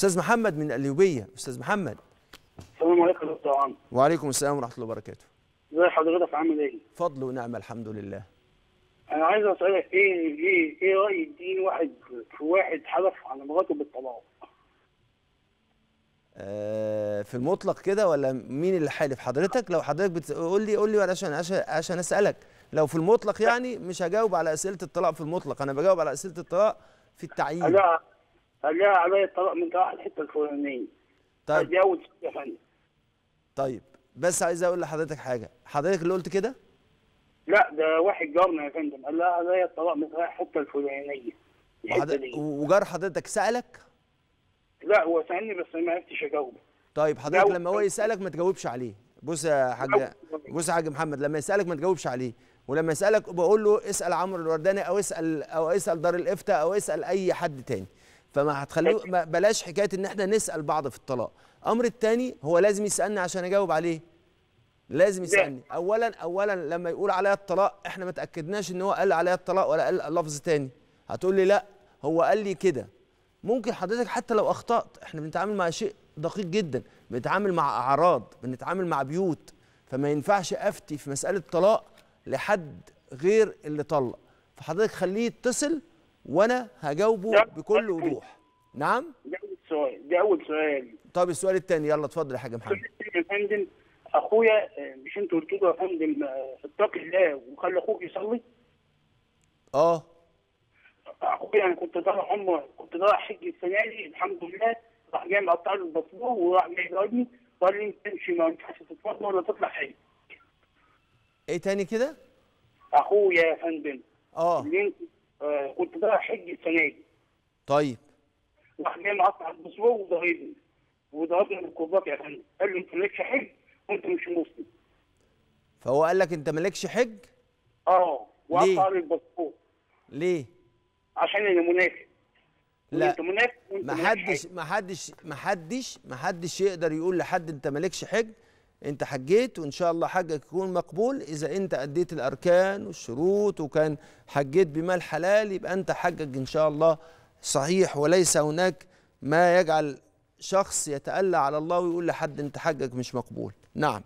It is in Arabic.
أستاذ محمد من القليوبيه أستاذ محمد. السلام عليكم يا دكتور عمرو. وعليكم السلام ورحمة الله وبركاته. ازي حضرتك؟ عامل إيه؟ فضل ونعمه الحمد لله. أنا عايز أسألك إيه إيه إيه رأي الدين واحد في واحد حلف على مراته بالطلاق؟ آه، في المطلق كده ولا مين اللي حالف حضرتك؟ لو حضرتك بتقول لي قول لي عشان عشان عشان أسألك. لو في المطلق يعني مش هجاوب على أسئلة الطلاق في المطلق. أنا بجاوب على أسئلة الطلاق في التعيين. قال لها عليا الطلاق من راح الحتة الفلانية. طيب. يا فندم طيب. بس عايز أقول لحضرتك حاجة. حضرتك اللي قلت كده؟ لا ده واحد جارنا يا فندم. قال لها عليا الطلاق من راح الحتة الفلانية. وحضرتك- دي. وجار حضرتك سألك؟ لا هو سألني بس ما عرفتش أجاوبه. طيب حضرتك لما هو يسألك ما تجاوبش عليه. بص يا حاج بص يا حاج محمد لما يسألك ما تجاوبش عليه. ولما يسألك بقول له اسأل عمرو الورداني أو اسال أو اسأل دار الإفتاء أو اسأل أي حد تاني. فما هتخليه ما- بلاش حكاية إن إحنا نسأل بعض في الطلاق. أمر التاني هو لازم يسألني عشان أجاوب عليه. لازم يسألني. اولا اولا لما يقول عليا الطلاق إحنا ما تأكدناش إن هو قال عليا الطلاق ولا قال لفظ تاني. هتقول لي لا هو قال لي كده. ممكن حضرتك حتى لو أخطأت إحنا بنتعامل مع شيء دقيق جدا. بنتعامل مع أعراض بنتعامل مع بيوت. فما ينفعش أفتي في مسألة طلاق لحد غير اللي طلق. فحضرتك خليه يتصل وأنا هجاوبه. بكل وضوح. نعم؟ ده اول سؤال ده اول سؤال. طب السؤال الثاني يلا اتفضل يا حاج محمد. يا فندم أخويا آه، مش أنتوا قلتوا له يا فندم آه، اتق الله وخلي أخوك يصلي؟ آه. أخويا أنا كنت طالع عمره كنت طالع حج السنة دي الحمد لله راح جاي مقطع لي الباسبور وراح جاي يضربني وقال لي انت تمشي ما ينفعش تتفضل ولا تطلع حج. إيه تاني كده؟ أخويا يا فندم آه. اللي انت كنت طالع حج السنة دي. طيب. راح جاي مقطع الباسبور وضربني وضربني بالكرباج يا فندم. قال لي أنت مالكش حج؟ وأنت مش مسلم. فهو قال لك أنت مالكش حج؟ آه؟ وقطع لي الباسبور. ليه؟ عشان أنا منافق. لا. انت منافق وأنت ما مالكش حدش حج. ما حدش ما حدش ما حدش يقدر يقول لحد أنت مالكش حج انت حجيت وان شاء الله حجك يكون مقبول. إذا انت أديت الأركان والشروط وكان حجيت بمال حلال يبقى انت حجك إن شاء الله صحيح. وليس هناك ما يجعل شخص يتألى على الله ويقول لحد انت حجك مش مقبول. نعم.